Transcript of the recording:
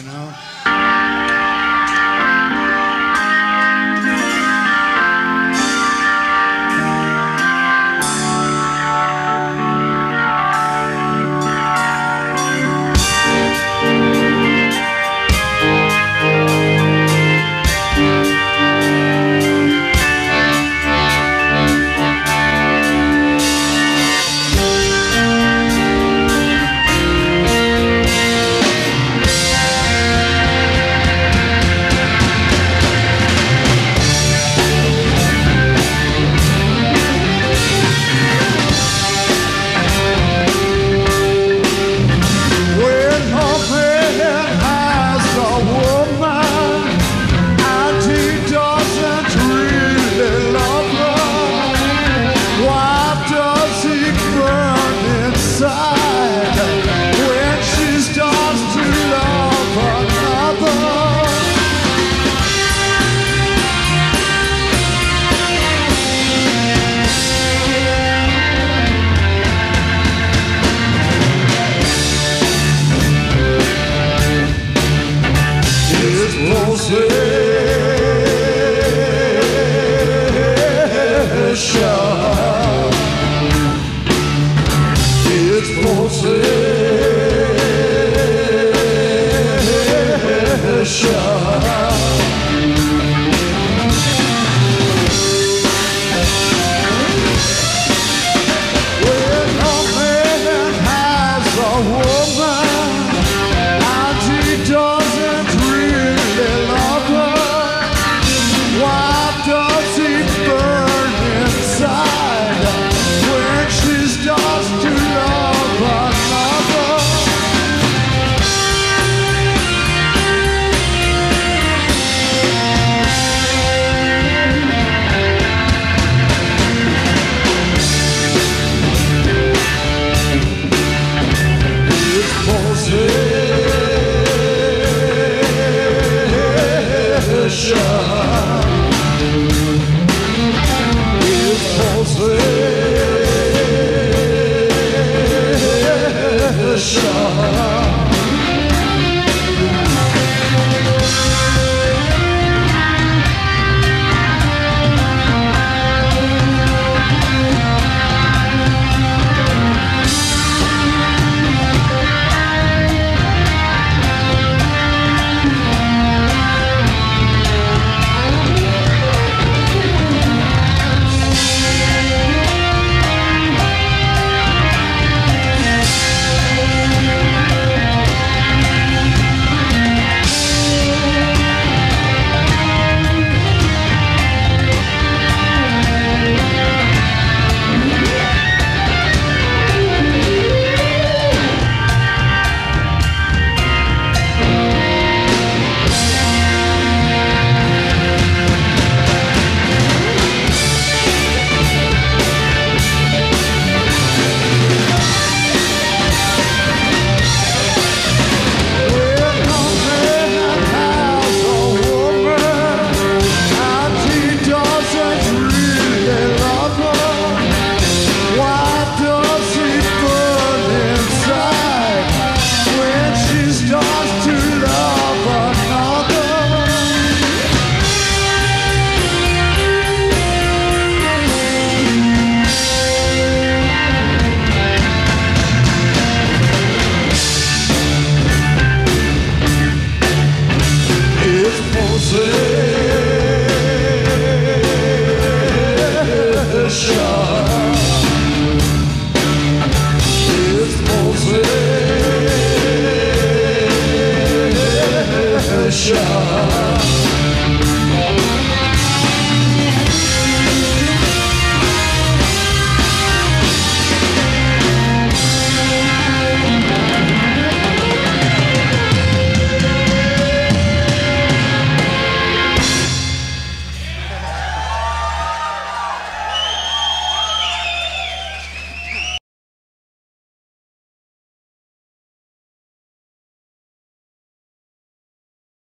you know? future